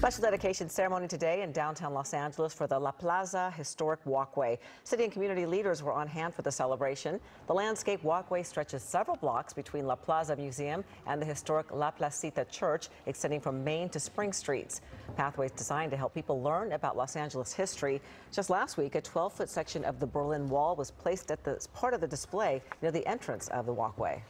Special dedication ceremony today in downtown Los Angeles for the La Plaza Historic Walkway. City and community leaders were on hand for the celebration. The landscape walkway stretches several blocks between La Plaza Museum and the historic La Placita Church, extending from Main to Spring Streets. Pathways designed to help people learn about Los Angeles history. Just last week, a 12-foot section of the Berlin Wall was placed at the part of the display near the entrance of the walkway.